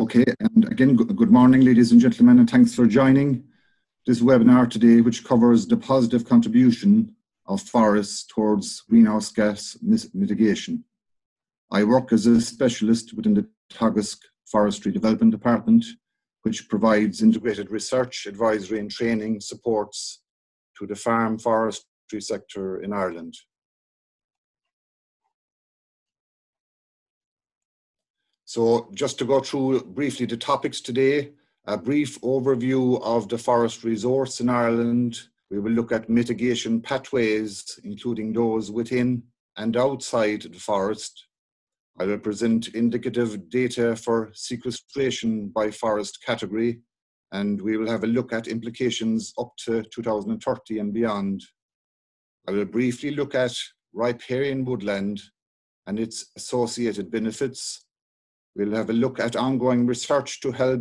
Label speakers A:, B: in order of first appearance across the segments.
A: Okay, and again, good morning, ladies and gentlemen, and thanks for joining this webinar today, which covers the positive contribution of forests towards greenhouse gas mitigation. I work as a specialist within the Teagasc Forestry Development Department, which provides integrated research, advisory and training supports to the farm forestry sector in Ireland. So just to go through briefly the topics today, a brief overview of the forest resource in Ireland. We will look at mitigation pathways, including those within and outside the forest. I will present indicative data for sequestration by forest category, and we will have a look at implications up to 2030 and beyond. I will briefly look at riparian woodland and its associated benefits We'll have a look at ongoing research to help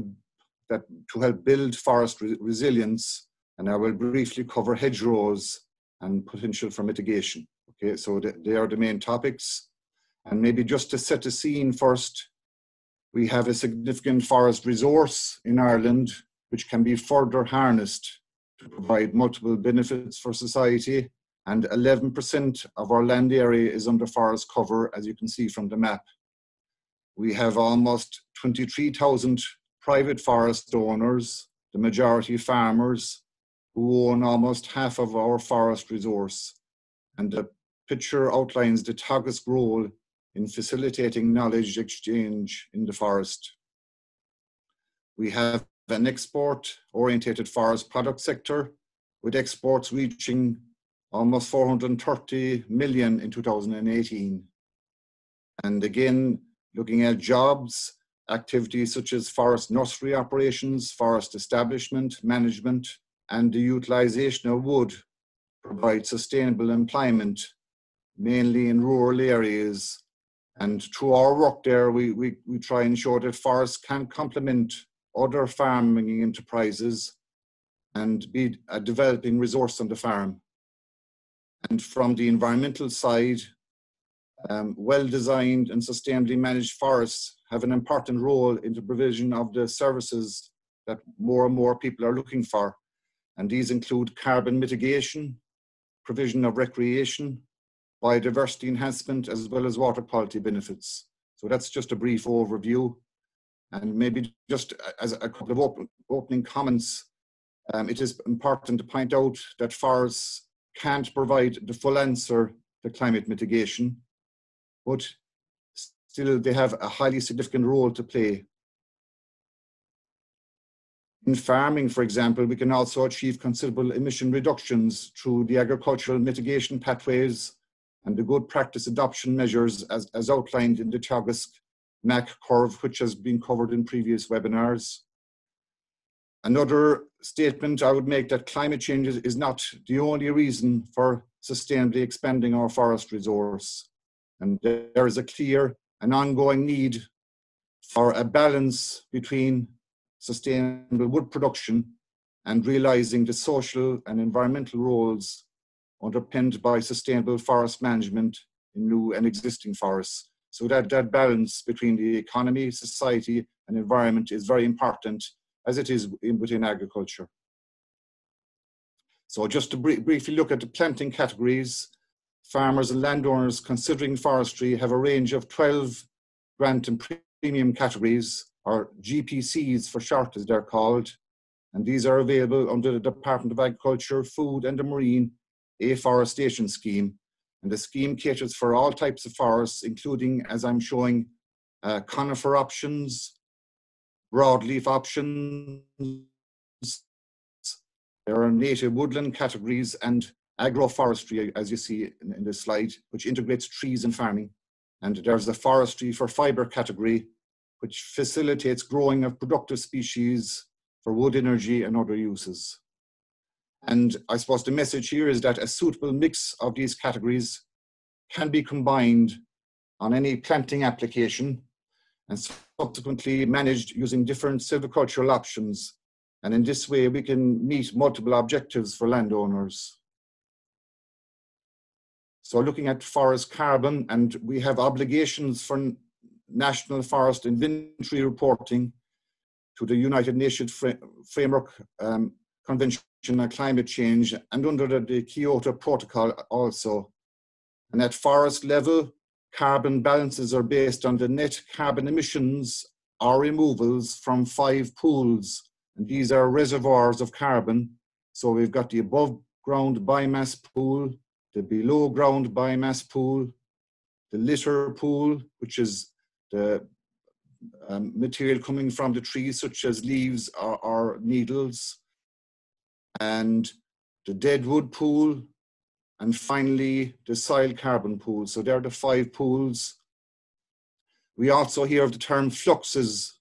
A: that to help build forest re resilience, and I will briefly cover hedgerows and potential for mitigation. Okay, so th they are the main topics. And maybe just to set the scene first, we have a significant forest resource in Ireland which can be further harnessed to provide multiple benefits for society. And 11% of our land area is under forest cover, as you can see from the map we have almost 23,000 private forest owners, the majority farmers, who own almost half of our forest resource. And the picture outlines the Teagasc role in facilitating knowledge exchange in the forest. We have an export-orientated forest product sector, with exports reaching almost 430 million in 2018. And again, looking at jobs, activities such as forest nursery operations, forest establishment, management, and the utilization of wood provide sustainable employment, mainly in rural areas. And through our work there, we, we, we try and ensure that forests can complement other farming enterprises and be a developing resource on the farm. And from the environmental side, um, well-designed and sustainably managed forests have an important role in the provision of the services that more and more people are looking for. And these include carbon mitigation, provision of recreation, biodiversity enhancement, as well as water quality benefits. So that's just a brief overview. And maybe just as a couple of open, opening comments, um, it is important to point out that forests can't provide the full answer to climate mitigation but still they have a highly significant role to play. In farming, for example, we can also achieve considerable emission reductions through the agricultural mitigation pathways and the good practice adoption measures as, as outlined in the Teagasc MAC curve, which has been covered in previous webinars. Another statement I would make that climate change is not the only reason for sustainably expanding our forest resource. And there is a clear and ongoing need for a balance between sustainable wood production and realizing the social and environmental roles underpinned by sustainable forest management in new and existing forests. So that, that balance between the economy, society, and environment is very important as it is in, within agriculture. So just to br briefly look at the planting categories, farmers and landowners considering forestry have a range of 12 grant and premium categories, or GPCs for short as they're called, and these are available under the Department of Agriculture, Food and the Marine Afforestation Scheme. And the scheme caters for all types of forests, including, as I'm showing, uh, conifer options, broadleaf options, there are native woodland categories and agroforestry, as you see in, in this slide, which integrates trees and farming. And there's the forestry for fiber category, which facilitates growing of productive species for wood energy and other uses. And I suppose the message here is that a suitable mix of these categories can be combined on any planting application and subsequently managed using different silvicultural options. And in this way, we can meet multiple objectives for landowners. So looking at forest carbon, and we have obligations for national forest inventory reporting to the United Nations Framework um, Convention on Climate Change and under the, the Kyoto Protocol also. And at forest level, carbon balances are based on the net carbon emissions or removals from five pools. And these are reservoirs of carbon. So we've got the above ground biomass pool, the below ground biomass pool, the litter pool, which is the um, material coming from the trees, such as leaves or, or needles, and the dead wood pool, and finally the soil carbon pool. So there are the five pools. We also hear of the term fluxes,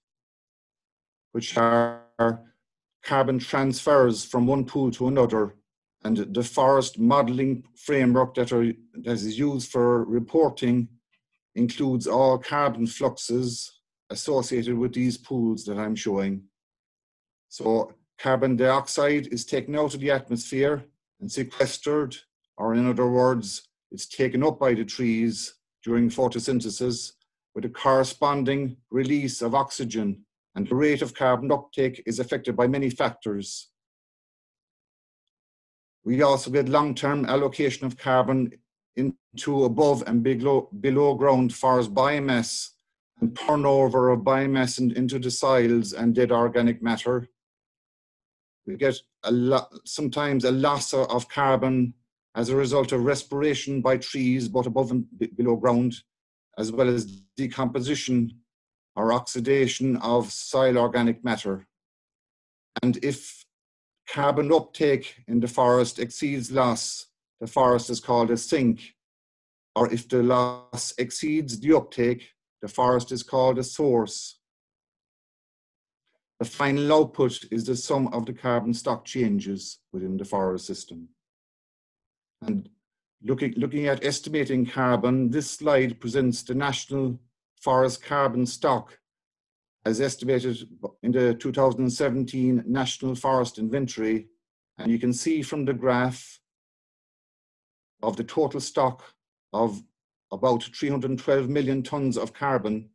A: which are carbon transfers from one pool to another. And the forest modeling framework that, are, that is used for reporting includes all carbon fluxes associated with these pools that I'm showing. So carbon dioxide is taken out of the atmosphere and sequestered, or in other words, it's taken up by the trees during photosynthesis with a corresponding release of oxygen. And the rate of carbon uptake is affected by many factors. We also get long-term allocation of carbon into above and below, below ground forest biomass and turnover of biomass in, into the soils and dead organic matter. We get a lot, sometimes a loss of carbon as a result of respiration by trees, both above and below ground, as well as decomposition or oxidation of soil organic matter. And if carbon uptake in the forest exceeds loss, the forest is called a sink. Or if the loss exceeds the uptake, the forest is called a source. The final output is the sum of the carbon stock changes within the forest system. And looking, looking at estimating carbon, this slide presents the national forest carbon stock as estimated in the 2017 National Forest Inventory. And you can see from the graph of the total stock of about 312 million tons of carbon,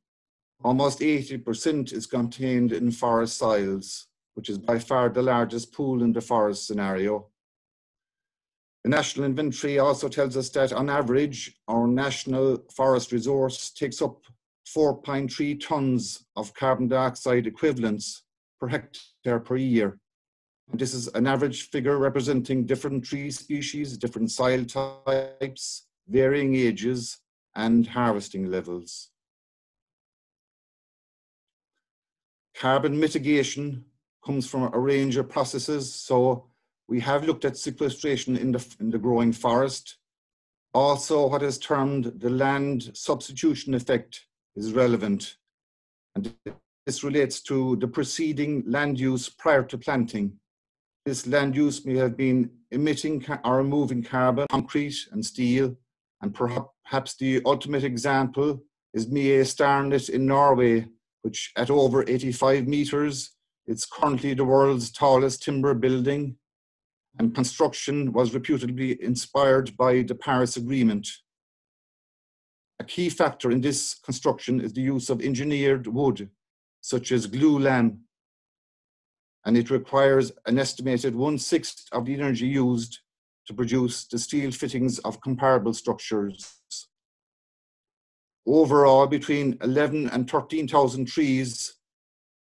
A: almost 80% is contained in forest soils, which is by far the largest pool in the forest scenario. The national inventory also tells us that on average, our national forest resource takes up 4.3 tons of carbon dioxide equivalents per hectare per year. And this is an average figure representing different tree species, different soil types, varying ages, and harvesting levels. Carbon mitigation comes from a range of processes. So we have looked at sequestration in the, in the growing forest. Also, what is termed the land substitution effect is relevant. And this relates to the preceding land use prior to planting. This land use may have been emitting or removing carbon, concrete and steel, and perhaps the ultimate example is Mjøstårnet in Norway, which at over 85 meters, it's currently the world's tallest timber building, and construction was reputedly inspired by the Paris Agreement. A key factor in this construction is the use of engineered wood, such as glulam, and it requires an estimated one-sixth of the energy used to produce the steel fittings of comparable structures. Overall, between 11 and 13,000 trees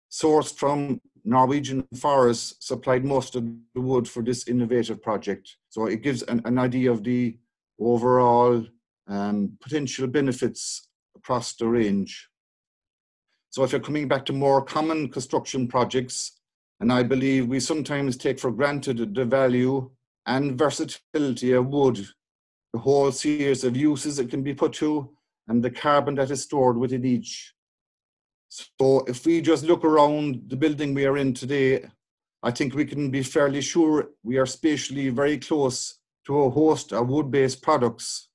A: sourced from Norwegian forests supplied most of the wood for this innovative project. So it gives an, an idea of the overall um, potential benefits across the range. So if you're coming back to more common construction projects, and I believe we sometimes take for granted the value and versatility of wood, the whole series of uses it can be put to, and the carbon that is stored within each. So if we just look around the building we are in today, I think we can be fairly sure we are spatially very close to a host of wood-based products,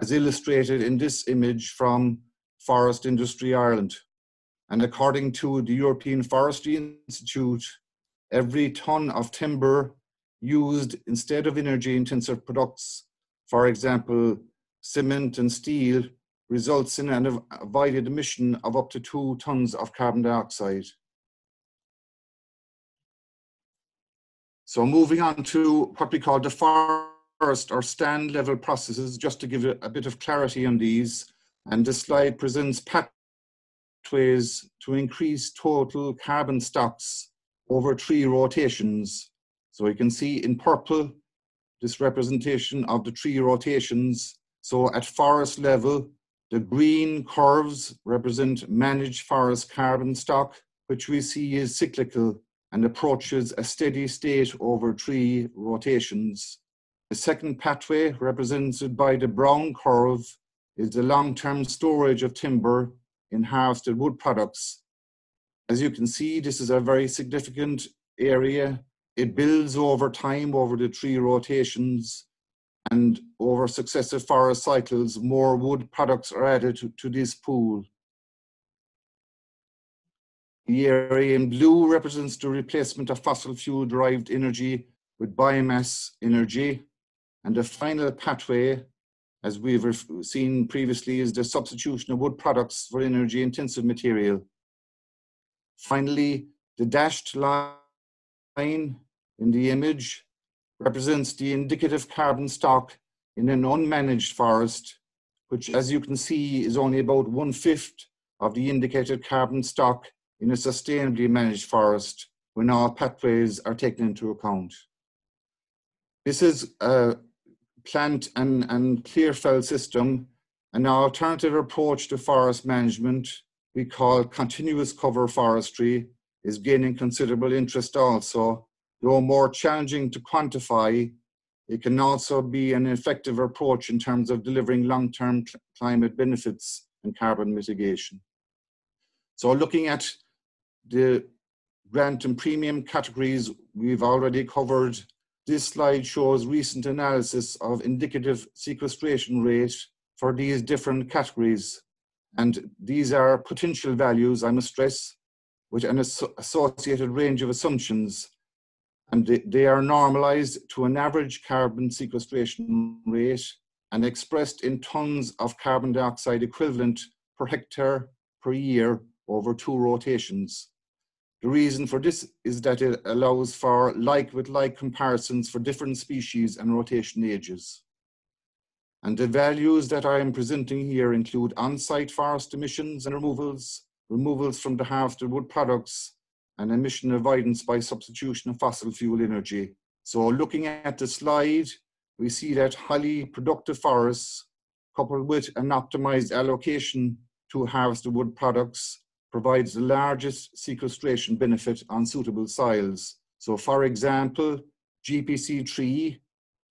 A: as illustrated in this image from Forest Industry Ireland. And according to the European Forestry Institute, every ton of timber used instead of energy intensive products, for example, cement and steel, results in an avoided emission of up to two tons of carbon dioxide. So moving on to what we call the forest or stand level processes, just to give a bit of clarity on these. And this slide presents pathways to increase total carbon stocks over tree rotations. So you can see in purple, this representation of the tree rotations. So at forest level, the green curves represent managed forest carbon stock, which we see is cyclical and approaches a steady state over tree rotations. The second pathway, represented by the brown curve, is the long-term storage of timber in harvested wood products. As you can see, this is a very significant area. It builds over time, over the tree rotations, and over successive forest cycles, more wood products are added to, to this pool. The area in blue represents the replacement of fossil fuel derived energy with biomass energy. And the final pathway, as we've seen previously, is the substitution of wood products for energy intensive material. Finally, the dashed line in the image represents the indicative carbon stock in an unmanaged forest, which as you can see is only about one fifth of the indicated carbon stock in a sustainably managed forest when all pathways are taken into account. This is a plant and, and clear fell system, an alternative approach to forest management we call continuous cover forestry is gaining considerable interest also. Though more challenging to quantify, it can also be an effective approach in terms of delivering long-term climate benefits and carbon mitigation. So looking at the grant and premium categories we've already covered. This slide shows recent analysis of indicative sequestration rate for these different categories. And these are potential values, I must stress, with an associated range of assumptions. And they are normalized to an average carbon sequestration rate and expressed in tons of carbon dioxide equivalent per hectare per year over two rotations. The reason for this is that it allows for like with like comparisons for different species and rotation ages. And the values that I am presenting here include on-site forest emissions and removals, removals from the harvested wood products, and emission avoidance by substitution of fossil fuel energy. So looking at the slide, we see that highly productive forests, coupled with an optimized allocation to harvested wood products, provides the largest sequestration benefit on suitable soils. So for example, GPC tree,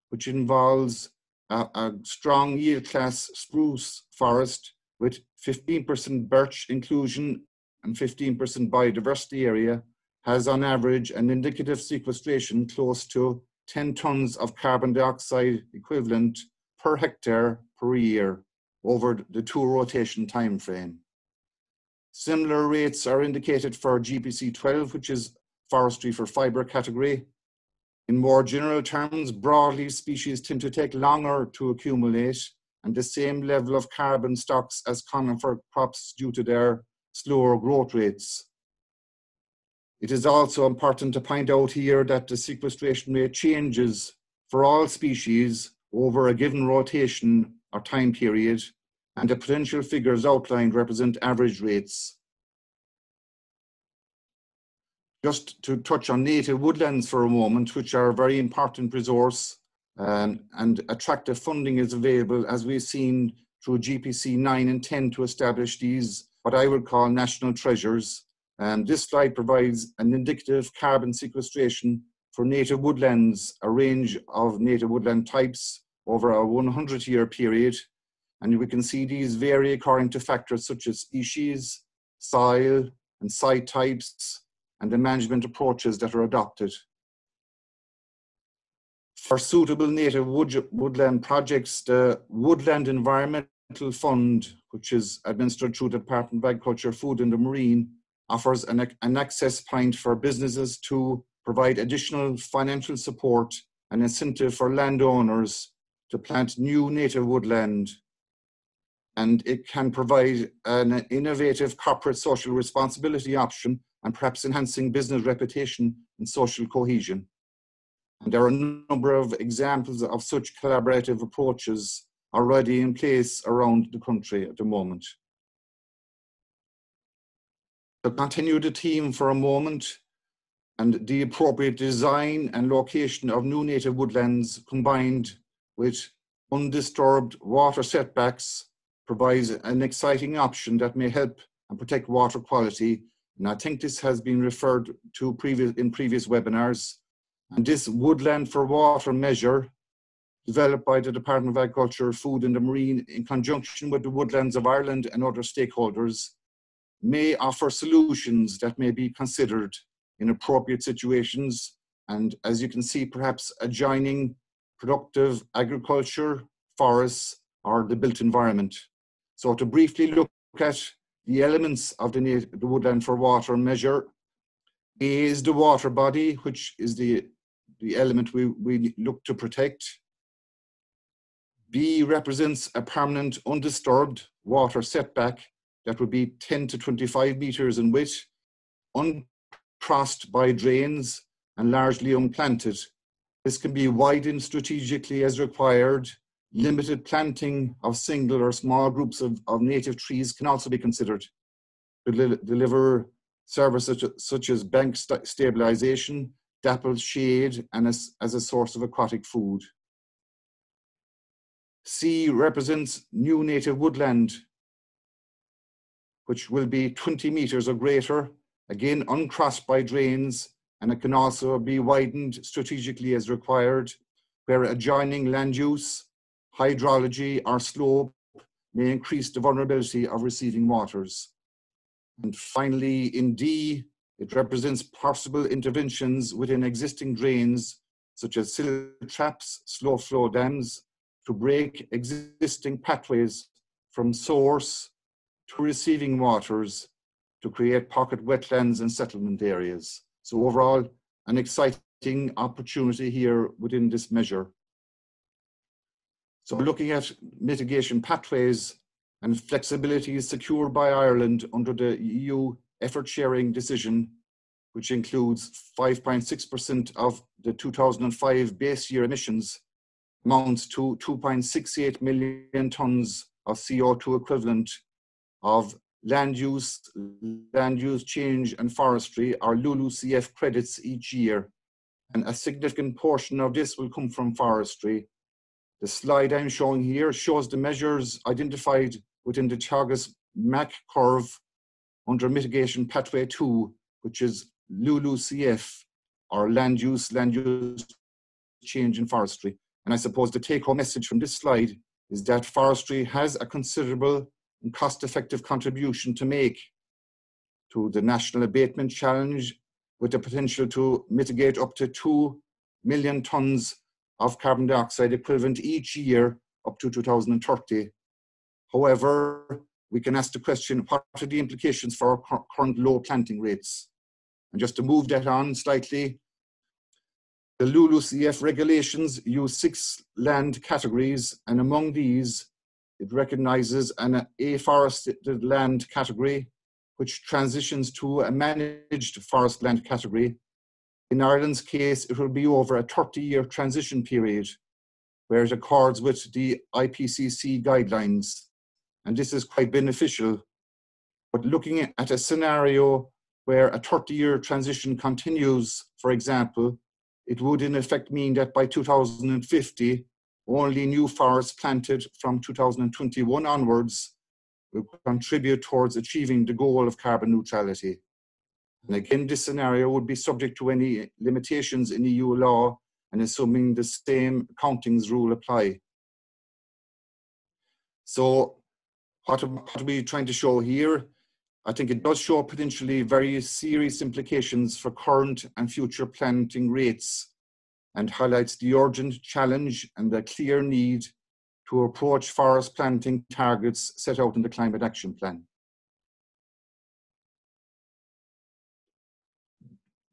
A: which involves a, a strong yield class spruce forest with 15% birch inclusion and 15% biodiversity area, has on average an indicative sequestration close to 10 tons of carbon dioxide equivalent per hectare per year over the two rotation time frame. Similar rates are indicated for GPC 12, which is forestry for fibre category. In more general terms, broadleaf species tend to take longer to accumulate and the same level of carbon stocks as conifer crops due to their slower growth rates. It is also important to point out here that the sequestration rate changes for all species over a given rotation or time period and the potential figures outlined represent average rates. Just to touch on native woodlands for a moment, which are a very important resource um, and attractive funding is available as we've seen through GPC 9 and 10 to establish these, what I would call national treasures. And this slide provides an indicative carbon sequestration for native woodlands, a range of native woodland types over a 100 year period and we can see these vary according to factors such as species, soil, and site types, and the management approaches that are adopted. For suitable native wood, woodland projects, the Woodland Environmental Fund, which is administered through the Department of Agriculture, Food and the Marine, offers an, an access point for businesses to provide additional financial support and incentive for landowners to plant new native woodland and it can provide an innovative corporate social responsibility option and perhaps enhancing business reputation and social cohesion. And there are a number of examples of such collaborative approaches already in place around the country at the moment. To continue the theme for a moment, and the appropriate design and location of new native woodlands combined with undisturbed water setbacks provides an exciting option that may help and protect water quality. And I think this has been referred to previous, in previous webinars. And this woodland for water measure developed by the Department of Agriculture, Food and the Marine in conjunction with the Woodlands of Ireland and other stakeholders may offer solutions that may be considered in appropriate situations. And as you can see, perhaps adjoining productive agriculture, forests, or the built environment. So to briefly look at the elements of the, the woodland for water measure, A is the water body, which is the, the element we, we look to protect. B represents a permanent undisturbed water setback that would be 10 to 25 meters in width, crossed by drains and largely unplanted. This can be widened strategically as required. Limited planting of single or small groups of, of native trees can also be considered to deliver services such, such as bank st stabilization, dappled shade, and as, as a source of aquatic food. C represents new native woodland, which will be 20 meters or greater again uncrossed by drains, and it can also be widened strategically as required, where adjoining land use, hydrology, or slope may increase the vulnerability of receiving waters. And finally, in D, it represents possible interventions within existing drains, such as silt traps, slow flow dams, to break existing pathways from source to receiving waters to create pocket wetlands and settlement areas. So overall, an exciting opportunity here within this measure. So looking at mitigation pathways and flexibilities secured by Ireland under the EU effort sharing decision, which includes 5.6% of the 2005 base year emissions, amounts to 2.68 million tons of CO2 equivalent of land use, land use change and forestry are LULUCF credits each year. And a significant portion of this will come from forestry. The slide I'm showing here shows the measures identified within the Teagasc MAC curve under mitigation pathway two, which is LULUCF or land use, land use change in forestry. And I suppose the take home message from this slide is that forestry has a considerable and cost-effective contribution to make to the National Abatement Challenge with the potential to mitigate up to 2 million tonnes of carbon dioxide equivalent each year up to 2030. However, we can ask the question, what are the implications for our current low planting rates? And just to move that on slightly, the LULUCF regulations use six land categories, and among these, it recognizes an afforested land category, which transitions to a managed forest land category. In Ireland's case, it will be over a 30-year transition period, where it accords with the IPCC guidelines. And this is quite beneficial. But looking at a scenario where a 30-year transition continues, for example, it would in effect mean that by 2050, only new forests planted from 2021 onwards will contribute towards achieving the goal of carbon neutrality. And again, this scenario would be subject to any limitations in EU law and assuming the same countings rule apply. So what, are we trying to show here? I think it does show potentially very serious implications for current and future planting rates and highlights the urgent challenge and the clear need to approach forest planting targets set out in the Climate Action Plan.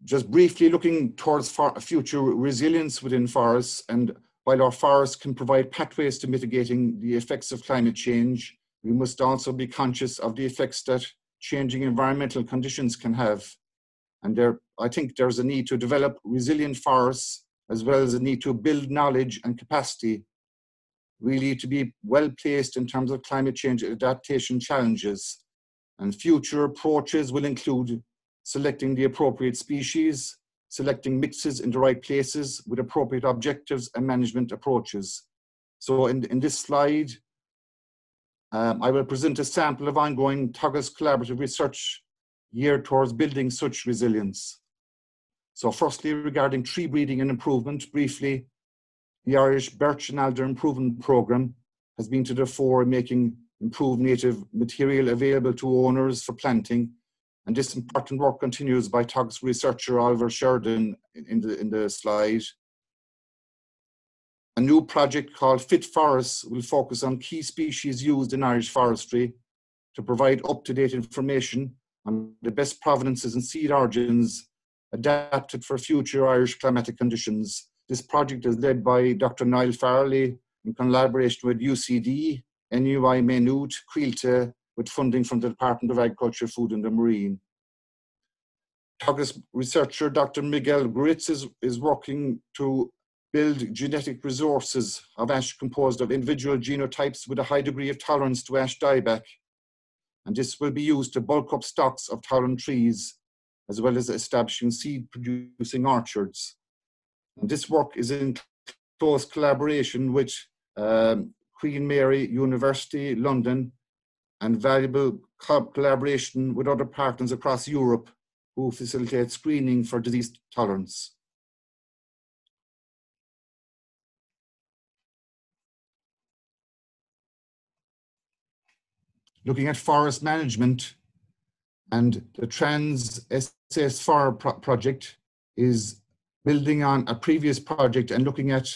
A: Just briefly looking towards future resilience within forests, and while our forests can provide pathways to mitigating the effects of climate change, we must also be conscious of the effects that changing environmental conditions can have. And there, I think there's a need to develop resilient forests as well as a need to build knowledge and capacity really to be well placed in terms of climate change adaptation challenges. And future approaches will include selecting the appropriate species, selecting mixes in the right places with appropriate objectives and management approaches. So in, in this slide, um, I will present a sample of ongoing Teagasc collaborative research geared towards building such resilience. So firstly, regarding tree breeding and improvement, briefly, the Irish Birch and Alder Improvement Programme has been to the fore in making improved native material available to owners for planting. And this important work continues by Teagasc researcher Oliver Sheridan in the, in the slide. A new project called Fit Forests will focus on key species used in Irish forestry to provide up-to-date information on the best provenances and seed origins adapted for future Irish climatic conditions. This project is led by Dr. Niall Farrelly in collaboration with UCD, NUI Maynooth, Coillte, with funding from the Department of Agriculture, Food and the Marine. Teagasc researcher Dr. Miguel Gritz is, is working to build genetic resources of ash composed of individual genotypes with a high degree of tolerance to ash dieback. And this will be used to bulk up stocks of tolerant trees, as well as establishing seed producing orchards. And this work is in close collaboration with um, Queen Mary University, London, and valuable collaboration with other partners across Europe who facilitate screening for disease tolerance. looking at forest management and the Trans SSFOR pro project is building on a previous project and looking at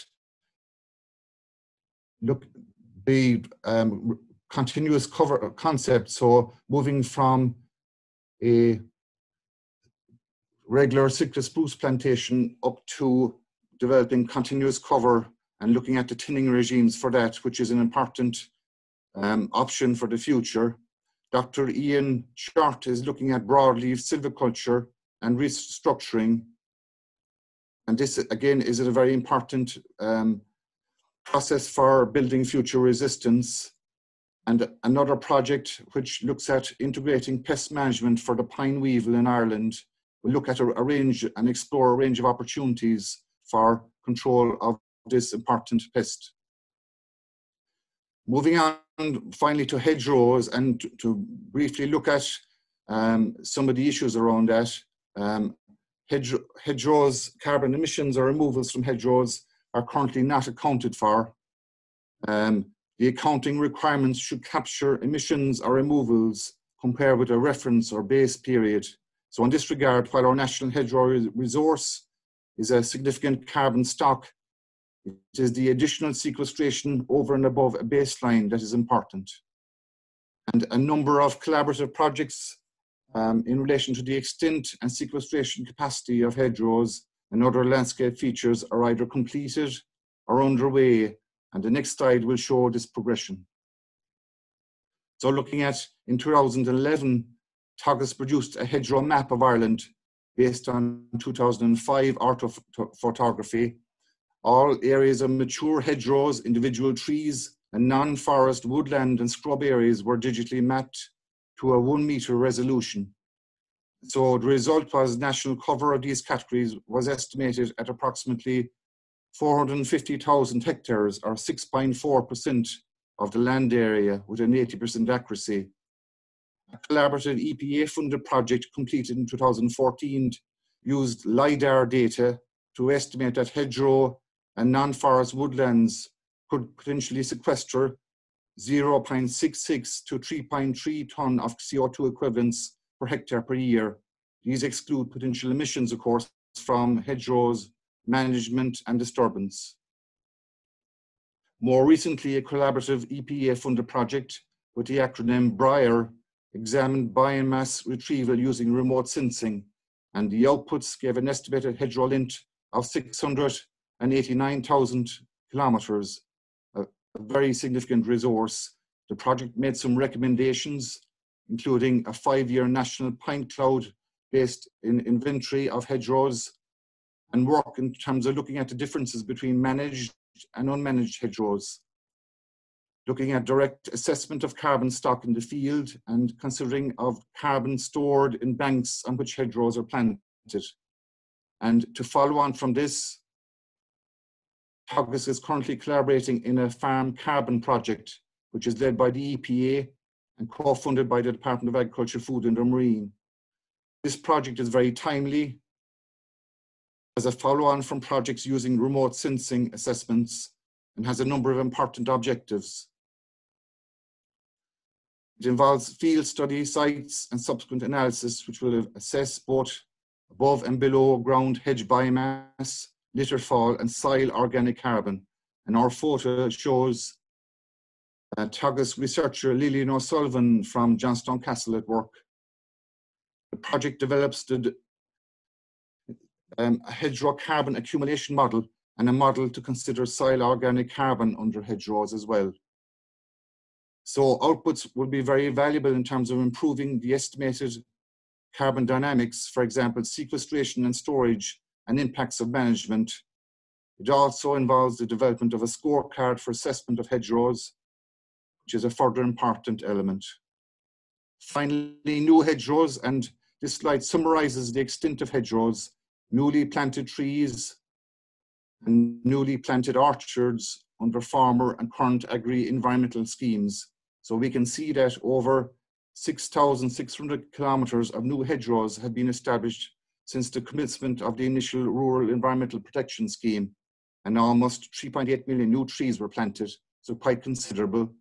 A: look the um, continuous cover concept. So moving from a regular Sitka spruce plantation up to developing continuous cover and looking at the thinning regimes for that, which is an important um, option for the future. Dr. Ian Short is looking at broadleaf silviculture and restructuring. And this, again, is a very important um, process for building future resistance. And another project which looks at integrating pest management for the pine weevil in Ireland. We'll look at a, a range and explore a range of opportunities for control of this important pest. Moving on finally to hedgerows and to, to briefly look at um, some of the issues around that. Um, hedge, hedgerows, carbon emissions or removals from hedgerows are currently not accounted for. Um, the accounting requirements should capture emissions or removals compared with a reference or base period. So in this regard, while our national hedgerow resource is a significant carbon stock, it is the additional sequestration over and above a baseline that is important. And a number of collaborative projects um, in relation to the extent and sequestration capacity of hedgerows and other landscape features are either completed or underway. And the next slide will show this progression. So looking at in 2011, Teagasc produced a hedgerow map of Ireland based on 2005 orthophotography all areas of mature hedgerows, individual trees, and non-forest woodland and scrub areas were digitally mapped to a one meter resolution. So the result was national cover of these categories was estimated at approximately 450,000 hectares or 6.4% of the land area with an 80% accuracy. A collaborative EPA funded project completed in 2014 used LIDAR data to estimate that hedgerow and non-forest woodlands could potentially sequester 0.66 to 3.3 ton of CO2 equivalents per hectare per year. These exclude potential emissions, of course, from hedgerows, management and disturbance. More recently, a collaborative EPA-funded project with the acronym BRIAR examined biomass retrieval using remote sensing, and the outputs gave an estimated hedgerow length of 600 and 89,000 kilometers, a, a, very significant resource. The project made some recommendations, including a five-year national point cloud-based in inventory of hedgerows and work in terms of looking at the differences between managed and unmanaged hedgerows looking at direct assessment of carbon stock in the field and considering of carbon stored in banks on which hedgerows are planted. And to follow on from this, Teagasc is currently collaborating in a farm carbon project, which is led by the EPA and co-funded by the Department of Agriculture, Food and the Marine. This project is very timely as a follow-on from projects using remote sensing assessments and has a number of important objectives. It involves field study sites and subsequent analysis, which will assess both above and below ground hedge biomass, litter fall, and soil organic carbon. And our photo shows uh, researcher Lilian O'Sullivan from Johnstown Castle at work. The project develops the um, a hedgerow carbon accumulation model and a model to consider soil organic carbon under hedgerows as well. So outputs will be very valuable in terms of improving the estimated carbon dynamics, for example, sequestration and storage and impacts of management. It also involves the development of a scorecard for assessment of hedgerows, which is a further important element. Finally, new hedgerows, and this slide summarizes the extent of hedgerows, newly planted trees, and newly planted orchards under farmer and current agri-environmental schemes. So we can see that over 6,600 kilometres of new hedgerows have been established since the commencement of the initial Rural Environmental Protection Scheme, and almost 3.8 million new trees were planted, so quite considerable.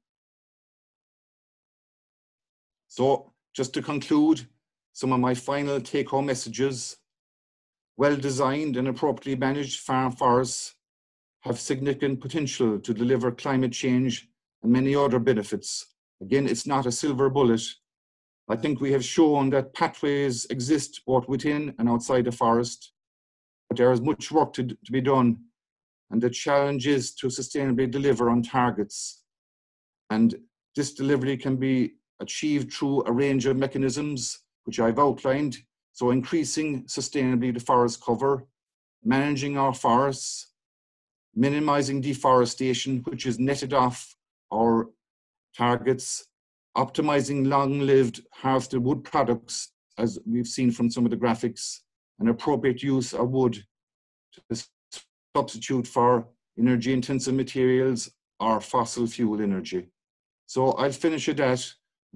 A: So just to conclude, some of my final take-home messages. Well-designed and appropriately managed farm forests have significant potential to deliver climate change and many other benefits Again, it's not a silver bullet. I think we have shown that pathways exist both within and outside the forest, but there is much work to, to be done, and the challenge is to sustainably deliver on targets. And this delivery can be achieved through a range of mechanisms, which I've outlined. So increasing sustainably the forest cover, managing our forests, minimizing deforestation, which is netted off our targets, optimizing long-lived harvested wood products, as we've seen from some of the graphics, and appropriate use of wood to substitute for energy-intensive materials or fossil fuel energy. So I'll finish at that.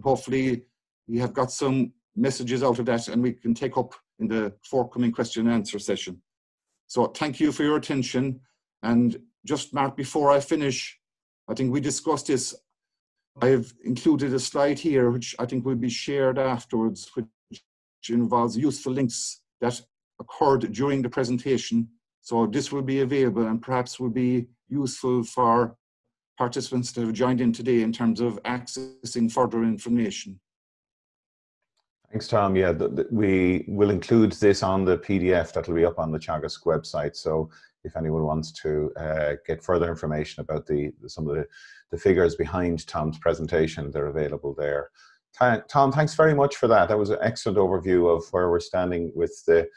A: Hopefully we have got some messages out of that and we can take up in the forthcoming question and answer session. So thank you for your attention. And just Mark, before I finish, I think we discussed this I've included a slide here, which I think will be shared afterwards, which involves useful links that occurred during the presentation. So this will be available and perhaps will be useful for participants that have joined in today in terms of accessing further information.
B: Thanks, Tom. Yeah, the, the, we will include this on the PDF that will be up on the Teagasc website. So if anyone wants to uh, get further information about the some of the, the figures behind Tom's presentation, they're available there. Tom, thanks very much for that. That was an excellent overview of where we're standing with the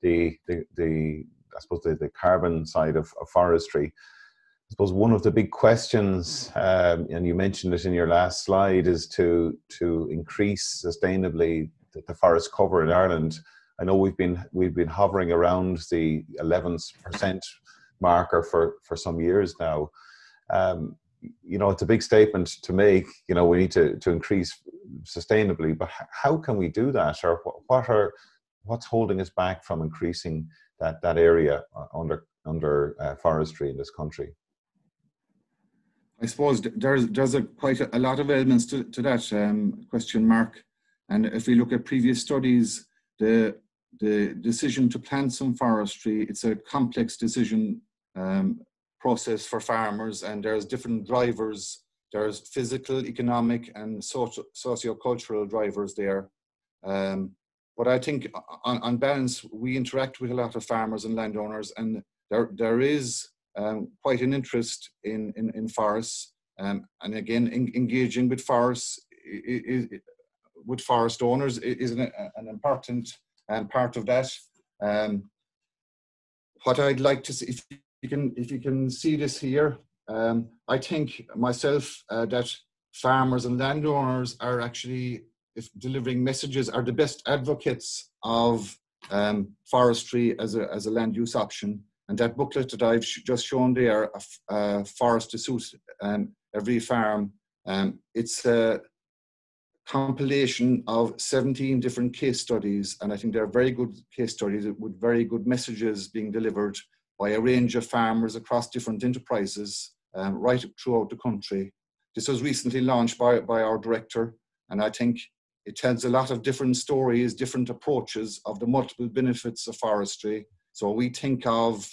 B: the the, the I suppose the, the carbon side of, of forestry. Suppose one of the big questions, um, and you mentioned it in your last slide, is to to increase sustainably the, the forest cover in Ireland I know we've been we've been hovering around the 11 percent marker for for some years now. Um, you know, it's a big statement to make. You know, we need to to increase sustainably, but how can we do that, or what are what's holding us back from increasing that that area uh, under under uh, forestry in this country?
A: I suppose there's there's a quite a, a lot of elements to, to that um, question mark, and if we look at previous studies, the the decision to plant some forestry, it's a complex decision um, process for farmers and there's different drivers. There's physical, economic and socio socio-cultural drivers there. Um, but I think on, on, balance, we interact with a lot of farmers and landowners and there, there is um, quite an interest in, in, in forests. Um, and again, in, engaging with forests, with forest owners is an, an important um, part of that. Um, what I'd like to see, if you can, if you can see this here, um, I think myself uh, that farmers and landowners are actually if delivering messages are the best advocates of um, forestry as a, as a land use option. And that booklet that I've sh just shown there, uh, Forest to Suit um, Every Farm, um, it's a compilation of 17 different case studies. And I think they're very good case studies with very good messages being delivered by a range of farmers across different enterprises um, right throughout the country. This was recently launched by, by our director, and I think it tells a lot of different stories, different approaches of the multiple benefits of forestry. So we think of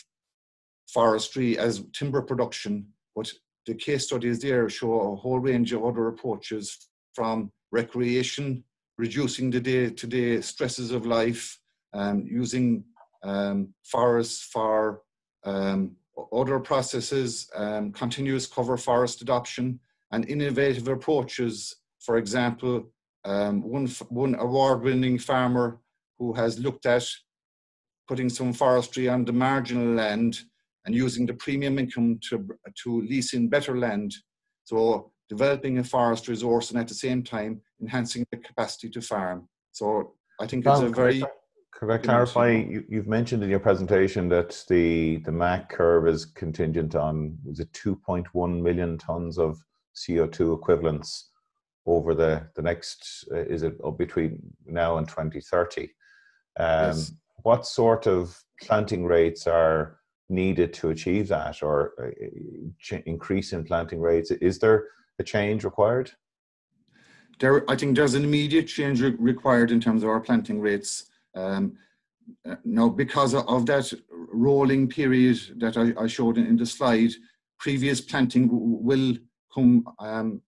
A: forestry as timber production, but the case studies there show a whole range of other approaches from recreation, reducing the day-to-day stresses of life, um, using um, forests for um, other processes, um, continuous cover forest adoption, and innovative approaches. For example, um, one, one award-winning farmer who has looked at putting some forestry on the marginal land and using the premium income to, to lease in better land. So developing a forest resource and at the same time enhancing the capacity to farm. So I think it's a very
B: could I clarify? You, have mentioned in your presentation that the the MAC curve is contingent on was it 2.1 million tons of CO2 equivalents over the the next uh, is it between now and 2030? Um, yes. What sort of planting rates are needed to achieve that, or uh, increase in planting rates? Is there a change required?
A: There, I think there's an immediate change re required in terms of our planting rates. Um, uh, now, because of that rolling period that I, I showed in, in, the slide, previous planting will come um,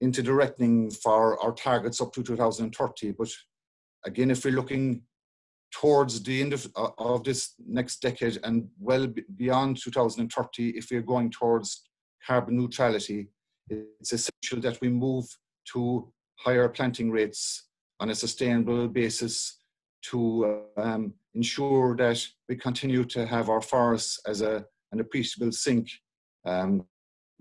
A: into the reckoning for our targets up to 2030. But again, if we're looking towards the end of, uh, of this next decade and well beyond 2030, if we're going towards carbon neutrality, it's essential that we move to higher planting rates on a sustainable basis to um, ensure that we continue to have our forests as a, an appreciable sink um,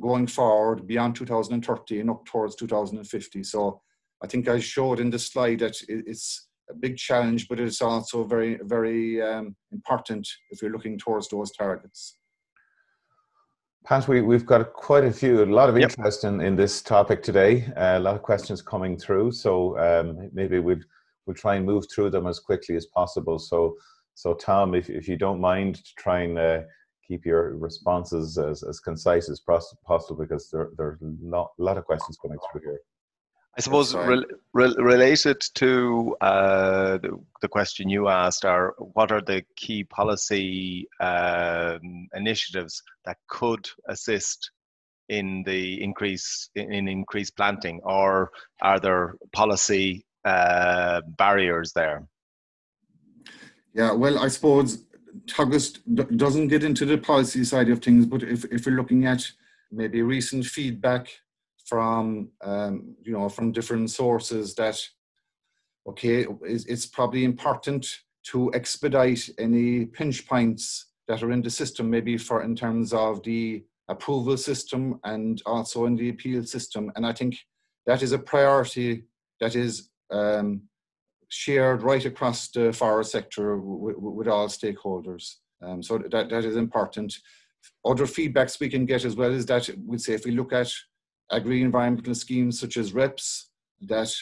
A: going forward beyond 2030 and up towards 2050. So I think I showed in the slide that it's a big challenge, but it's also very, very um, important if you're looking towards those targets.
B: Pat, we, we've got quite a few, a lot of interest yep. in, in this topic today, uh, a lot of questions coming through. So um, maybe we'll we'll try and move through them as quickly as possible. So, so Tom, if, if you don't mind, try and uh, keep your responses as, as concise as possible because there, there's a lot, a lot of questions coming through here.
C: I suppose re re related to uh, the, the, question you asked are what are the key policy um, initiatives that could assist in the increase in, in increased planting, or are there policy uh, barriers there?
A: Yeah, well, I suppose Teagasc doesn't get into the policy side of things, but if, if we're looking at maybe recent feedback from, um, you know, from different sources that, okay, it's, probably important to expedite any pinch points that are in the system, maybe for in terms of the approval system and also in the appeal system. And I think that is a priority that is um, shared right across the forest sector with all stakeholders. Um, so that, that is important. Other feedbacks we can get as well is that we'd say if we look at agri-environmental schemes such as REPS, that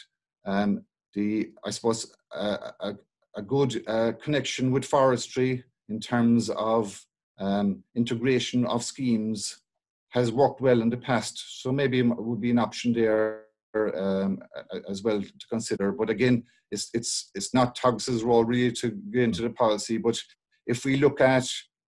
A: um, the, I suppose, uh, a, a, good uh, connection with forestry in terms of um, integration of schemes has worked well in the past. So maybe it would be an option there um, as well to consider. But again, it's it's it's not Teagasc's role really to get into the policy. But if we look at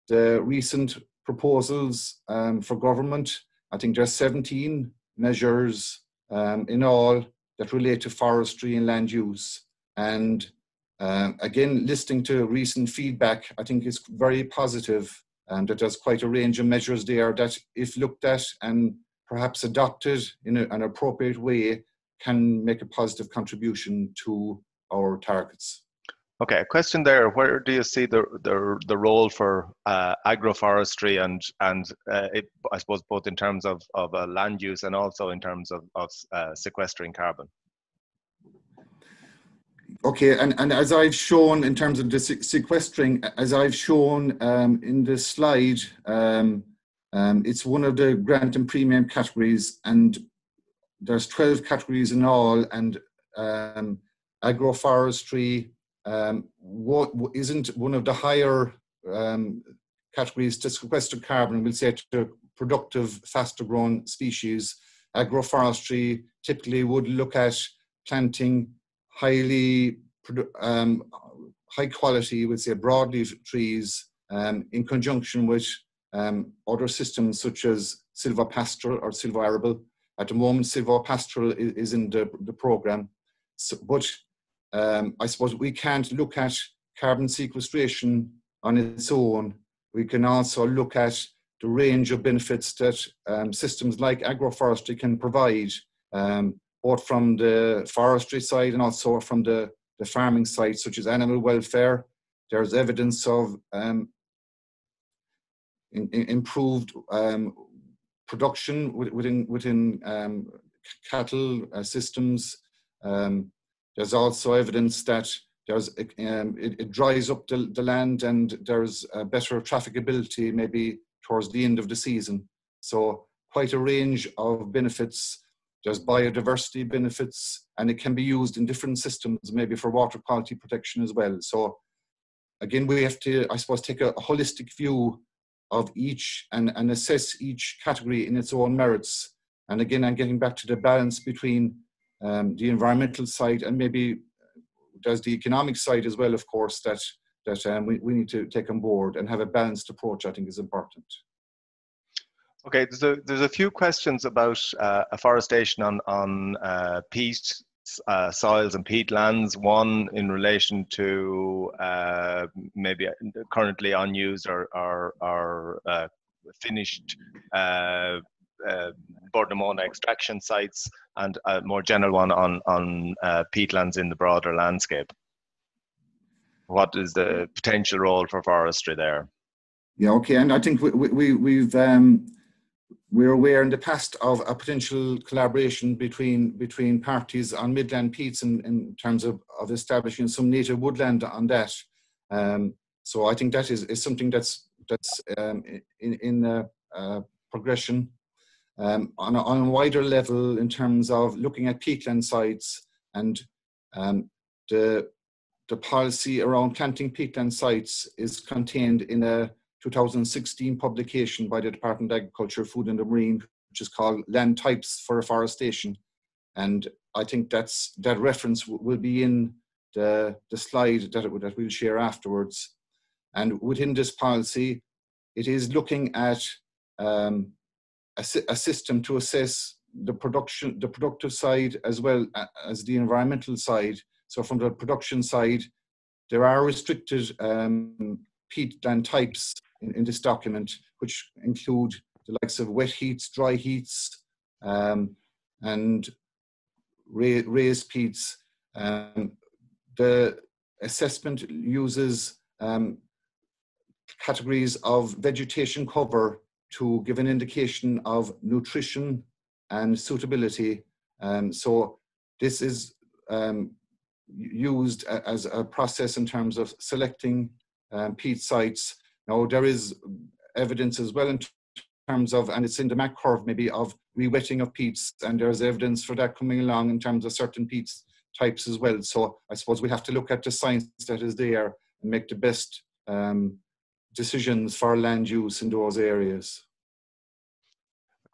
A: the recent proposals um, for government, I think there's 17 measures um, in all that relate to forestry and land use. And um, again, listening to recent feedback, I think is very positive and that there's quite a range of measures there that if looked at and perhaps adopted in a, an appropriate way, can make a positive contribution to our targets.
C: Okay, a question there. Where do you see the the, the role for uh, agroforestry and and uh, it, I suppose both in terms of of uh, land use and also in terms of of uh, sequestering carbon?
A: Okay, and, and as I've shown in terms of the sequestering, as I've shown um, in the slide, um, um, it's one of the grant and premium categories, and there's 12 categories in all, and um, agroforestry um, what isn't one of the higher um, categories to sequester carbon, we'll say to productive, faster grown species. Agroforestry typically would look at planting highly um, high quality, we'd say broadleaf trees um, in conjunction with um, other systems such as silvopastoral or silvoarable. At the moment, silvopastoral is, is in the, the program, so, but um, I suppose we can't look at carbon sequestration on its own. We can also look at the range of benefits that um, systems like agroforestry can provide, um, both from the forestry side and also from the, the farming side, such as animal welfare. There's evidence of um, in, in improved um, production within, within um, cattle uh, systems. Um, there's also evidence that there's um, it, it, dries up the, the land and there's better trafficability maybe towards the end of the season. So quite a range of benefits. There's biodiversity benefits and it can be used in different systems, maybe for water quality protection as well. So again, we have to, I suppose, take a, a holistic view of each and, and assess each category in its own merits. And again, I'm getting back to the balance between um, the environmental side, and maybe there's the economic side as well, of course, that, that um, we, we need to take on board and have a balanced approach, I think is important.
C: Okay, there's a, there's a few questions about uh, afforestation on, on uh, peat uh, soils and peatlands. One in relation to uh, maybe currently unused or, or, or uh, finished uh, uh, Bord na Móna extraction sites and a more general one on, on uh, peatlands in the broader landscape. What is the potential role for forestry there?
A: Yeah, okay, and I think we, we, we've um, we're aware in the past of a potential collaboration between between parties on midland peats in, in terms of, of establishing some native woodland on that. Um, so I think that is, is something that's that's um, in, in uh, uh, progression um, on, a, on, a, wider level in terms of looking at peatland sites and um, the, the policy around planting peatland sites is contained in a 2016 publication by the Department of Agriculture, Food and the Marine, which is called Land Types for Afforestation. And I think that's that reference will be in the, the slide that, it, that we'll share afterwards. And within this policy, it is looking at um, a, a system to assess the production, the productive side as well as the environmental side. So from the production side, there are restricted um, peatland types in, in, this document, which include the likes of wet heaths, dry heaths, um, and raised peats. Um, the assessment uses um, categories of vegetation cover to give an indication of nutrition and suitability. Um, so this is um, used as a process in terms of selecting um, peat sites. Now there is evidence as well in terms of, and it's in the MAC curve maybe, of rewetting of peats, and there's evidence for that coming along in terms of certain peat types as well. So I suppose we have to look at the science that is there and make the best um, decisions for land use in those areas.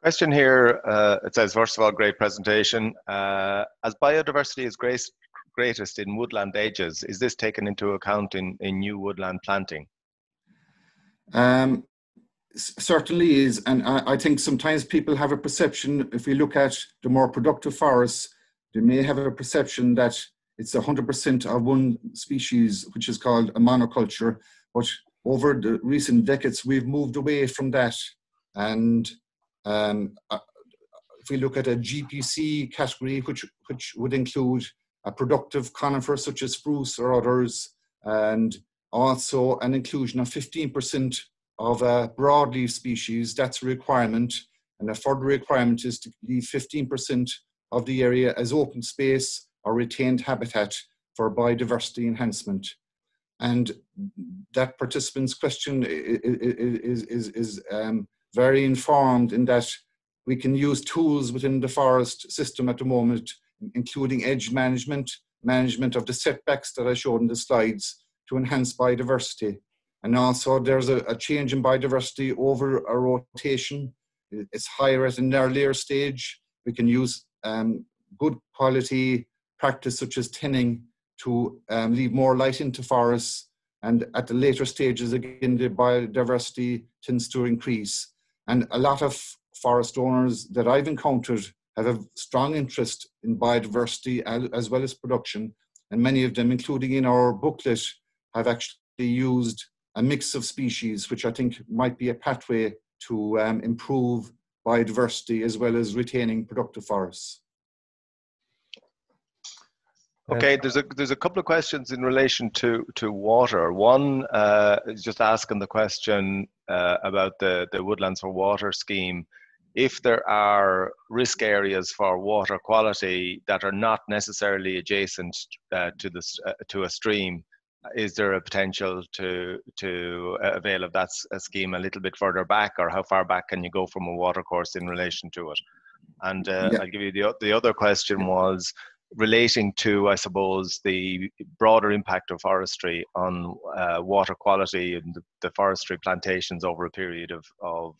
C: Question here, uh, it says, first of all, great presentation. Uh, as biodiversity is great, greatest in woodland ages, is this taken into account in, in new woodland planting?
A: Um, certainly is, and I, I, think sometimes people have a perception, if we look at the more productive forests, they may have a perception that it's 100% of one species, which is called a monoculture, but over the recent decades, we've moved away from that. And um, we look at a GPC category, which, which would include a productive conifer such as spruce or others, and also an inclusion of 15% of a broadleaf species, that's a requirement. And a further requirement is to leave 15% of the area as open space or retained habitat for biodiversity enhancement. And that participant's question is, is, is um, very informed in that we can use tools within the forest system at the moment, including edge management, management of the setbacks that I showed in the slides to enhance biodiversity. And also there's a, a change in biodiversity over a rotation. It's higher at an earlier stage. We can use um, good quality practice such as thinning to um, leave more light into forests. And at the later stages, again, the biodiversity tends to increase. And a lot of forest owners that I've encountered have a strong interest in biodiversity as well as production. And many of them, including in our booklet, have actually used a mix of species, which I think might be a pathway to um, improve biodiversity as well as retaining productive forests.
C: Okay, there's a there's a couple of questions in relation to to water. One uh, is just asking the question uh, about the the woodlands for water scheme. If there are risk areas for water quality that are not necessarily adjacent uh, to this uh, to a stream, is there a potential to to avail of that scheme a little bit further back, or how far back can you go from a watercourse in relation to it? And uh, yeah. I'll give you the the other question was relating to, I suppose, the broader impact of forestry on uh, water quality and the, the, forestry plantations over a period of, of,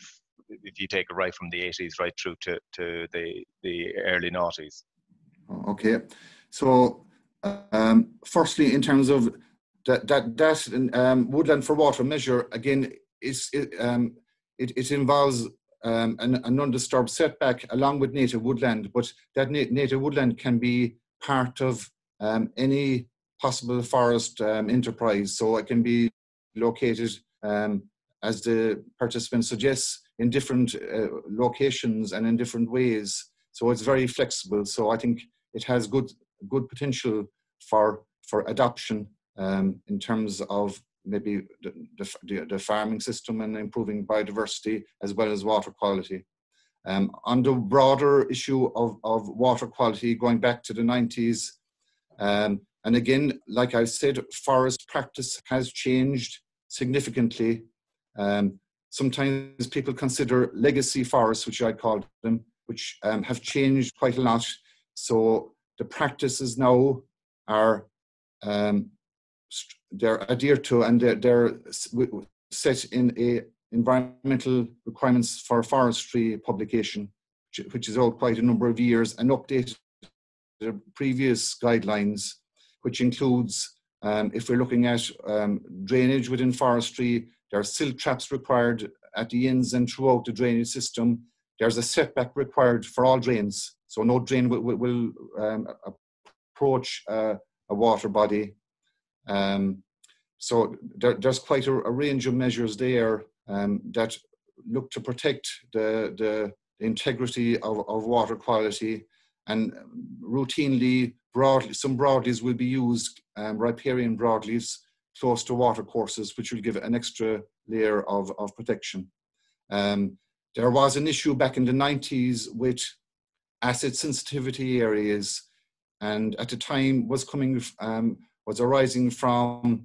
C: if you take it right from the 80s right through to, to the, the early noughties.
A: Okay, so um, firstly, in terms of that, that, that um, woodland for water measure, again, is, it, um, it, it involves um, an, an, undisturbed setback along with native woodland, but that na native woodland can be part of um, any possible forest um, enterprise. So it can be located, um, as the participant suggests, in different uh, locations and in different ways. So it's very flexible. So I think it has good good potential for for adoption um, in terms of maybe the, the, the, farming system and improving biodiversity as well as water quality. Um, on the broader issue of, of water quality, going back to the 90s, um, and again, like I said, forest practice has changed significantly. Um, sometimes people consider legacy forests, which I call them, which um, have changed quite a lot. So the practices now are um, they're adhered to and they're, they're set in a environmental requirements for forestry publication, which is out quite a number of years, and updated the previous guidelines, which includes um, if we're looking at um, drainage within forestry, there are silt traps required at the ends and throughout the drainage system. There's a setback required for all drains, so no drain will, will, will um, approach uh, a water body. Um, so there, there's quite a, a, range of measures there um, that look to protect the, the integrity of, of water quality and routinely broadly some broadleaves will be used um, riparian broadleaves close to water courses which will give an extra layer of, of protection. Um, there was an issue back in the 90s with acid sensitivity areas and at the time was coming um, was arising from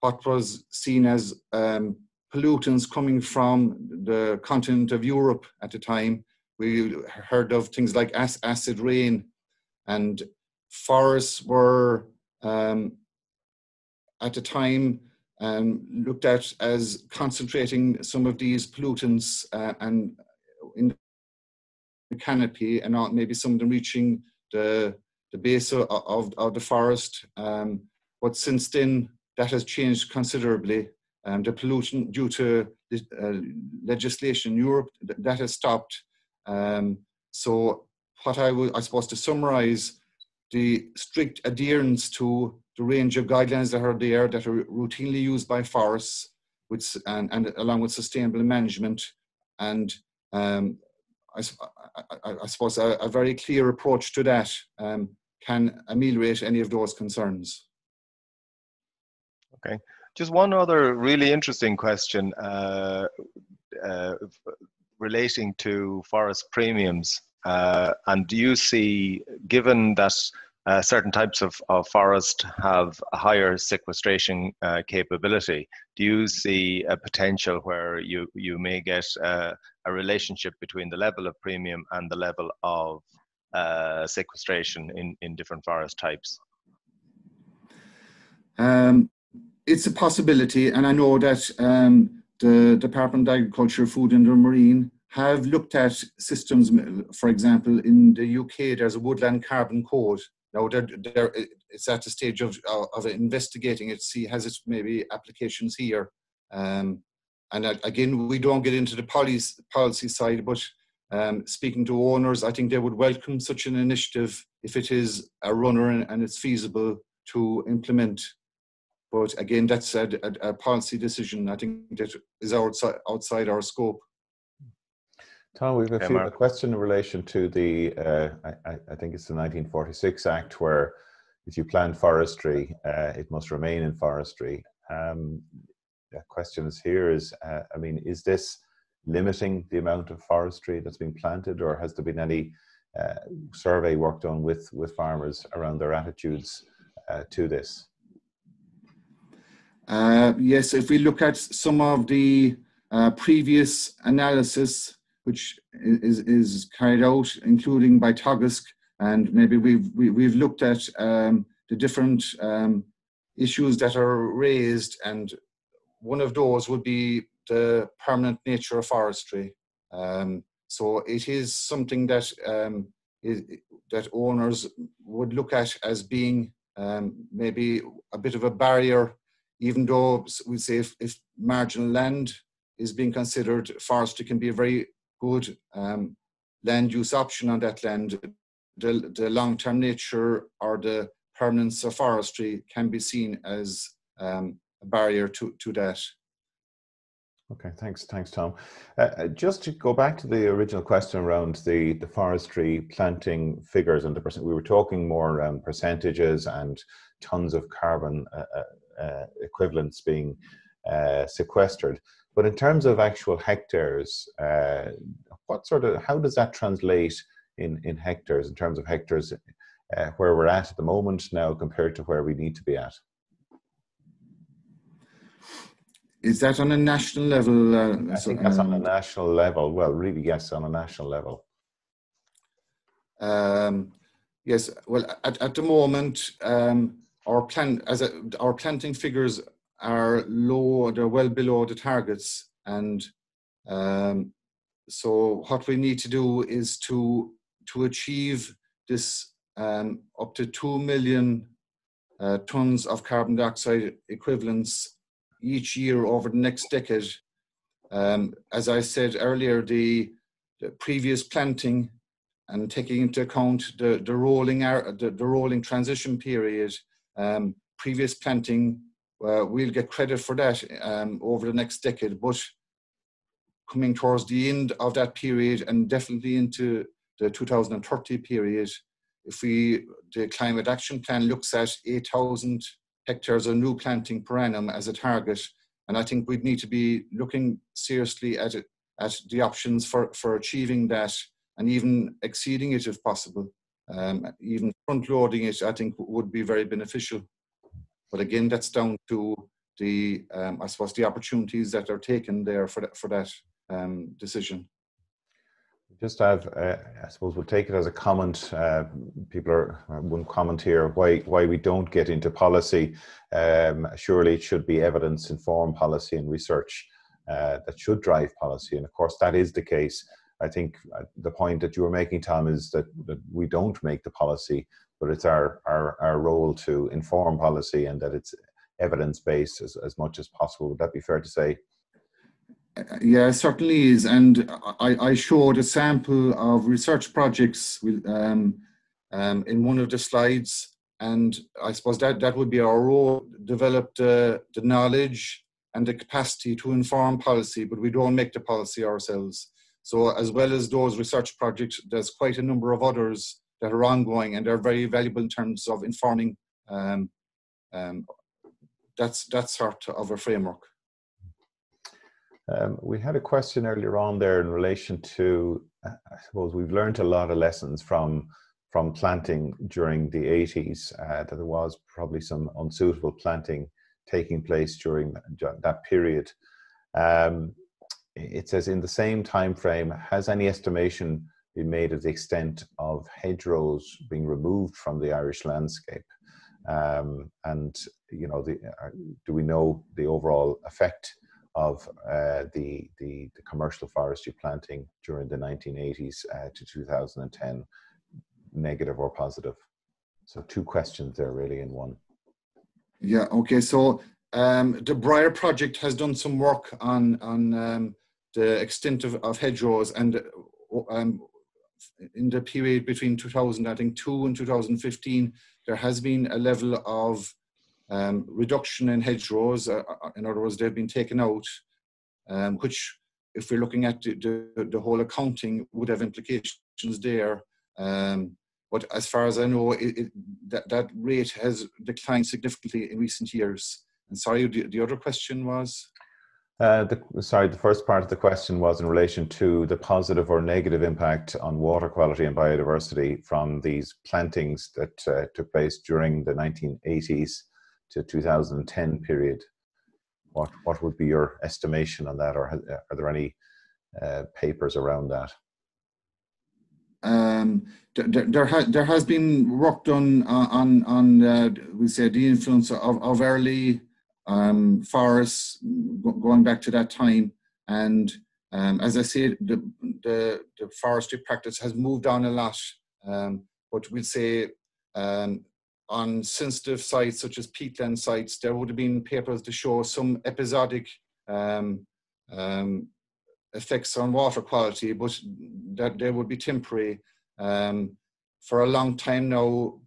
A: what was seen as um, pollutants coming from the continent of Europe at the time. We heard of things like acid rain, and forests were um, at the time um, looked at as concentrating some of these pollutants uh, and in the canopy, and maybe some of them reaching the the base of, of, of the forest. Um, but since then, that has changed considerably um, the pollution due to uh, legislation in Europe that has stopped. Um, so what I was I suppose to summarize the strict adherence to the range of guidelines that are there that are routinely used by forests and, and along with sustainable management and um, I, I, I suppose a, a, very clear approach to that um, can ameliorate any of those concerns.
C: Okay. Just one other really interesting question uh, uh, relating to forest premiums. Uh, and do you see, given that uh, certain types of, of forest have a higher sequestration uh, capability. Do you see a potential where you, you may get uh, a relationship between the level of premium and the level of sequestration in, in different forest types?
A: Um, it's a possibility, and I know that um, the Department of Agriculture, Food and Marine have looked at systems, for example, in the UK, there's a woodland carbon code now, they're, they're, it's at the stage of, of investigating it, see has it maybe applications here. Um, and again, we don't get into the policy, policy side, but um, speaking to owners, I think they would welcome such an initiative if it is a runner and, and it's feasible to implement. But again, that's a, a, a, policy decision. I think that is outside, outside our scope.
B: Tom, we have a, few, a question in relation to the, uh, I, I, think it's the 1946 Act, where if you plant forestry, uh, it must remain in forestry. Um, the question is here is, uh, I mean, is this limiting the amount of forestry that's being planted, or has there been any uh, survey work done with, with farmers around their attitudes uh, to this?
A: Uh, yes, if we look at some of the previous analysis which is, is carried out, including by Teagasc, and maybe we've, we, we have looked at um, the different um, issues that are raised, and one of those would be the permanent nature of forestry. Um, so it is something that um, is, that owners would look at as being um, maybe a bit of a barrier, even though we say if, if marginal land is being considered, forestry can be a very good um, land use option on that land, the, the long-term nature or the permanence of forestry can be seen as um, a barrier to, to that.
B: Okay, thanks, thanks, Tom. Uh, uh, just to go back to the original question around the, the forestry planting figures and the percent, we were talking more around percentages and tons of carbon uh, uh equivalents being uh, sequestered. But in terms of actual hectares, uh, what sort of how does that translate in in hectares in terms of hectares uh, where we're at at the moment now compared to where we need to be at?
A: Is that on a national level?
B: Uh, I think that's on a um, national level. Well, really, yes, on a national level.
A: Um, yes. Well, at, at the moment, um, our as a, our planting figures are low, they're well below the targets. And um, so what we need to do is to, to achieve this um, up to 2 million uh, tons of carbon dioxide equivalents each year over the next decade. Um, as I said earlier, the, the, previous planting and taking into account the, the, rolling, the, the rolling transition period, um, previous planting uh, we'll get credit for that um, over the next decade. But coming towards the end of that period and definitely into the 2030 period, if we the climate action plan looks at 8,000 hectares of new planting per annum as a target, and I think we'd need to be looking seriously at it, at the options for, for achieving that and even exceeding it if possible. Um, even front loading it, I think, would be very beneficial. But again, that's down to the, um, I suppose, the opportunities that are taken there for that, for that um, decision.
B: Just have, uh, I suppose we'll take it as a comment. Uh, people are uh, one comment here why why we don't get into policy. Um, surely it should be evidence informed policy and research uh, that should drive policy, and of course that is the case. I think uh, the point that you were making, Tom, is that, that we don't make the policy but it's our, our, our role to inform policy and that it's evidence based as, as much as possible. Would that be fair to say?
A: Yeah, certainly is. And I, I showed a sample of research projects with, um, um, in one of the slides. And I suppose that, that would be our role, develop the, the knowledge and the capacity to inform policy, but we don't make the policy ourselves. So as well as those research projects, there's quite a number of others that are ongoing and they're very valuable in terms of informing um, um, that's that sort of a framework.
B: Um, we had a question earlier on there in relation to, uh, I suppose we've learned a lot of lessons from from planting during the 80s, uh, that there was probably some unsuitable planting taking place during that period. Um, it says in the same time frame, has any estimation been made of the extent of hedgerows being removed from the Irish landscape? Um, and you know, the, uh, do we know the overall effect of uh, the, the, the commercial forestry planting during the 1980s uh, to 2010, negative or positive? So two questions there, really, in one.
A: Yeah. Okay. So um, the BRIAR project has done some work on on um, the extent of, of hedgerows and um, in the period between 2000 I think two and 2015 there has been a level of um, reduction in hedgerows uh, uh, in other words they've been taken out um, which if we're looking at the, the, the, whole accounting would have implications there. Um, but as far as I know it, it, that, that rate has declined significantly in recent years. And sorry the, the other question was
B: uh, the, sorry, the first part of the question was in relation to the positive or negative impact on water quality and biodiversity from these plantings that uh, took place during the 1980s to 2010 period. What, what would be your estimation on that, or are there any uh, papers around that?
A: Um, there, there, ha- there has been work done on, on uh, we say, the influence of, of early um, forests going back to that time. And um, as I said, the, the, the, forestry practice has moved on a lot. Um, but we'd say um, on sensitive sites such as peatland sites, there would have been papers to show some episodic um, um, effects on water quality, but that they would be temporary. for a long time now,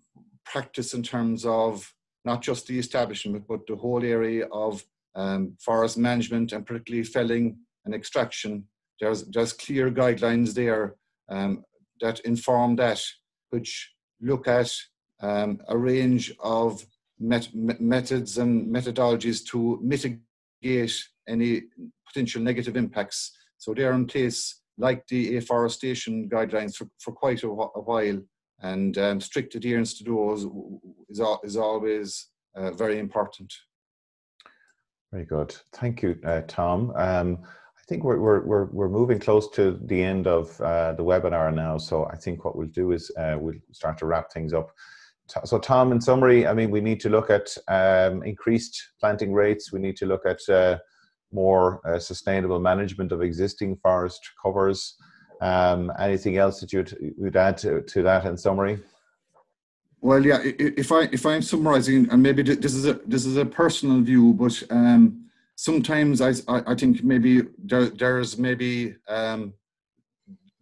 A: practice in terms of not just the establishment, but the whole area of um, forest management and particularly felling and extraction. There's, there's clear guidelines there um, that inform that, which look at um, a range of met- methods and methodologies to mitigate any potential negative impacts. So they're in place like the afforestation guidelines for, for quite a, a while and um, strict adherence to those is, is always uh, very important.
B: Very good. Thank you, uh, Tom. Um, I think we're, we're, we're, moving close to the end of uh, the webinar now. So I think what we'll do is uh, we'll start to wrap things up. So Tom, in summary, I mean, we need to look at um, increased planting rates. We need to look at uh, more uh, sustainable management of existing forest covers. Um, anything else that you'd, you'd add to, to that in summary?
A: Well, yeah. If I if I'm summarising, and maybe this is a this is a personal view, but um, sometimes I I think maybe there, there's maybe um,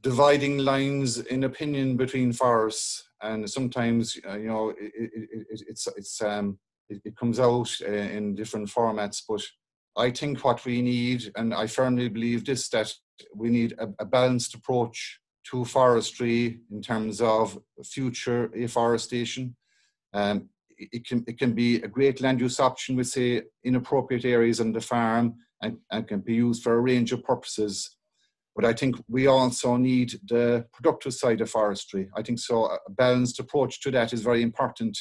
A: dividing lines in opinion between forests, and sometimes uh, you know it, it, it, it's it's um, it, comes out uh, in different formats. But I think what we need, and I firmly believe this, that we need a, a balanced approach to forestry in terms of future afforestation. Um, it can it can be a great land use option with say inappropriate areas on the farm and, and can be used for a range of purposes. But I think we also need the productive side of forestry. I think so a balanced approach to that is very important.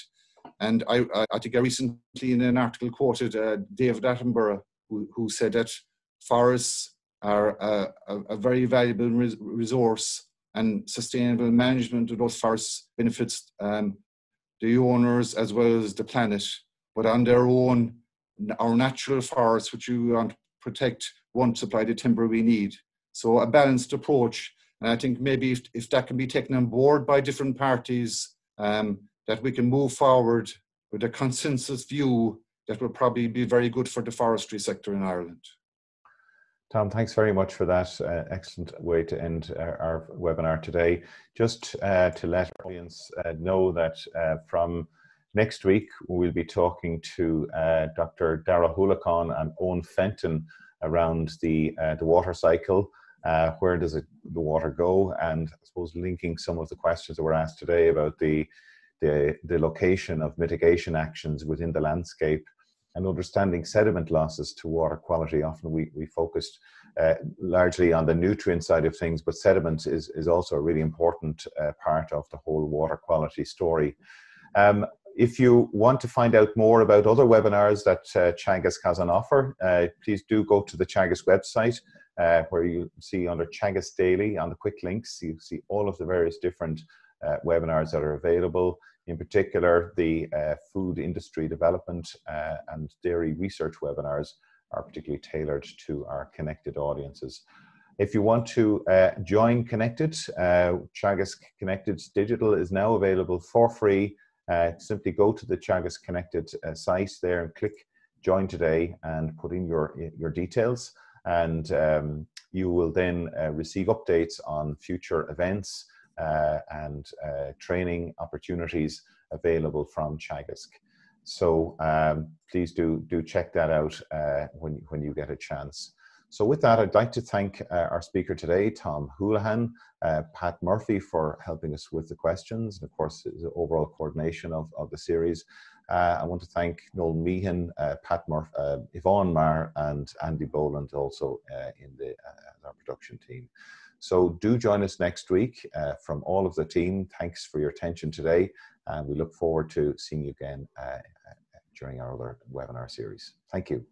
A: And I, I think I recently in an article quoted uh, David Attenborough, who, who said that forests are a, a, a very valuable resource and sustainable management of those forests benefits um, the owners as well as the planet. But on their own, our natural forests, which we want to protect, won't supply the timber we need. So a balanced approach. And I think maybe if, if that can be taken on board by different parties, um, that we can move forward with a consensus view that will probably be very good for the forestry sector in Ireland.
B: Tom, thanks very much for that. Uh, excellent way to end our, our webinar today. Just uh, to let our audience uh, know that uh, from next week, we'll be talking to uh, Dr. Daire Ó hUallacháin and Owen Fenton around the, uh, the water cycle. Uh, where does it, the water go? And I suppose linking some of the questions that were asked today about the, the, the location of mitigation actions within the landscape and understanding sediment losses to water quality. Often we, we focused uh, largely on the nutrient side of things, but sediment is, is also a really important uh, part of the whole water quality story. Um, if you want to find out more about other webinars that uh, Teagasc has on offer, uh, please do go to the Teagasc website uh, where you see under Teagasc Daily on the quick links, you see all of the various different uh, webinars that are available. In particular, the uh, food industry development uh, and dairy research webinars are particularly tailored to our connected audiences. If you want to uh, join Connected, uh, Teagasc Connected Digital is now available for free. Uh, simply go to the Teagasc Connected uh, site there and click join today and put in your, your details. And um, you will then receive updates on future events and uh, training opportunities available from Teagasc. So um, please do, do check that out uh, when, when you get a chance. So with that, I'd like to thank uh, our speaker today, Tom Houlihan, uh, Pat Murphy for helping us with the questions, and of course, the overall coordination of, of the series. Uh, I want to thank Noel Meehan, uh, Pat Murphy, uh, Yvonne Marr, and Andy Boland also uh, in the, our production team. So do join us next week uh, from all of the team. Thanks for your attention today, and we look forward to seeing you again uh, uh, during our other webinar series. Thank you.